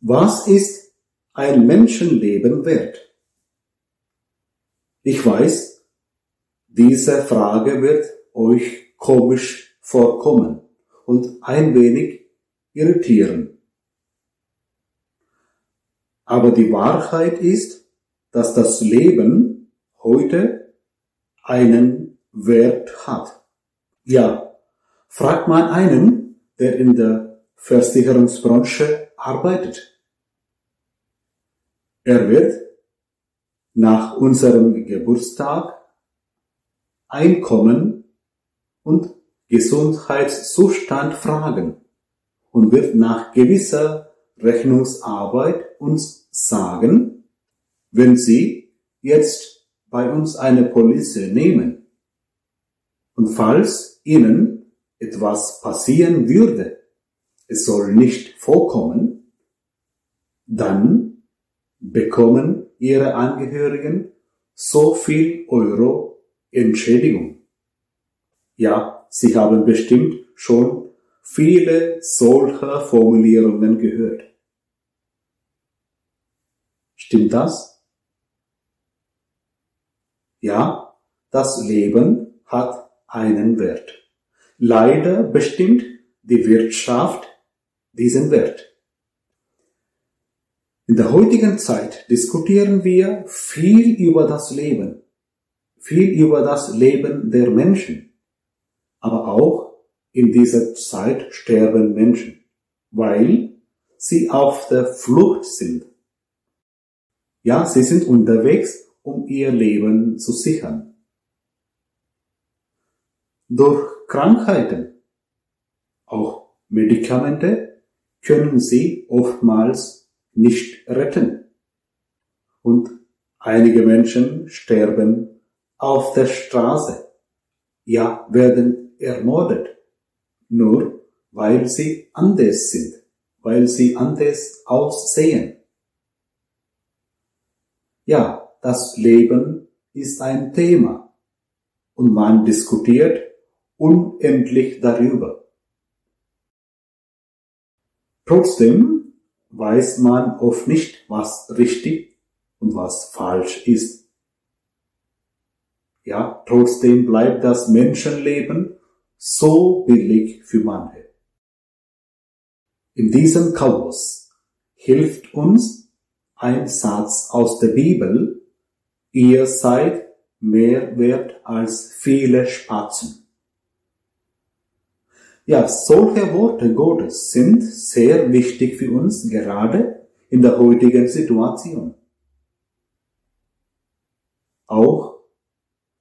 Was ist ein Menschenleben wert? Ich weiß, diese Frage wird euch komisch vorkommen und ein wenig irritieren. Aber die Wahrheit ist, dass das Leben heute einen Wert hat. Ja, fragt mal einen, der in der Versicherungsbranche arbeitet. Er wird nach unserem Geburtstag Einkommen und Gesundheitszustand fragen und wird nach gewisser Rechnungsarbeit uns sagen, wenn Sie jetzt bei uns eine Police nehmen und falls Ihnen etwas passieren würde, es soll nicht vorkommen, dann bekommen Ihre Angehörigen so viel Euro Entschädigung. Ja, Sie haben bestimmt schon viele solcher Formulierungen gehört. Stimmt das? Ja, das Leben hat einen Wert. Leider bestimmt die Wirtschaft diesen Wert. In der heutigen Zeit diskutieren wir viel über das Leben, viel über das Leben der Menschen. Aber auch in dieser Zeit sterben Menschen, weil sie auf der Flucht sind. Ja, sie sind unterwegs, um ihr Leben zu sichern. Durch Krankheiten, auch Medikamente, können sie oftmals nicht retten. Und einige Menschen sterben auf der Straße, ja werden ermordet, nur weil sie anders sind, weil sie anders aussehen. Ja, das Leben ist ein Thema und man diskutiert unendlich darüber. Trotzdem weiß man oft nicht, was richtig und was falsch ist. Ja, trotzdem bleibt das Menschenleben so billig für manche. In diesem Chaos hilft uns ein Satz aus der Bibel, ihr seid mehr wert als viele Spatzen. Ja, solche Worte Gottes sind sehr wichtig für uns, gerade in der heutigen Situation. Auch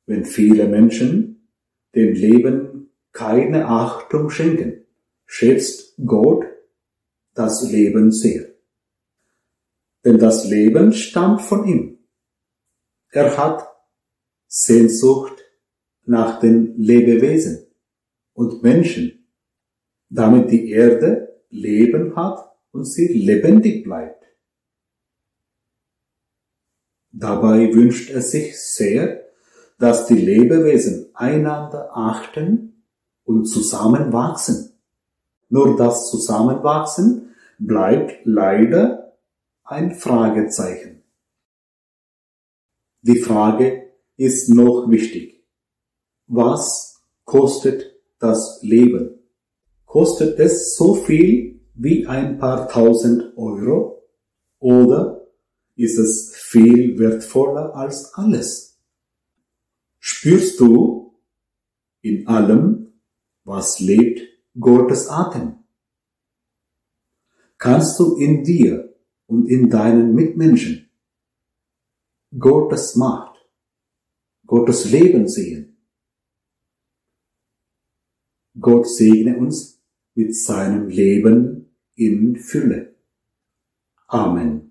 wenn viele Menschen dem Leben keine Achtung schenken, schätzt Gott das Leben sehr denn das Leben stammt von ihm. Er hat Sehnsucht nach den Lebewesen und Menschen, damit die Erde Leben hat und sie lebendig bleibt. Dabei wünscht er sich sehr, dass die Lebewesen einander achten und zusammenwachsen. Nur das Zusammenwachsen bleibt leider ein Fragezeichen. Die Frage ist noch wichtig. Was kostet das Leben? Kostet es so viel wie ein paar tausend Euro? Oder ist es viel wertvoller als alles? Spürst du in allem, was lebt, Gottes Atem? Kannst du in dir und in deinen Mitmenschen Gottes Macht, Gottes Leben sehen. Gott segne uns mit seinem Leben in Fülle. Amen.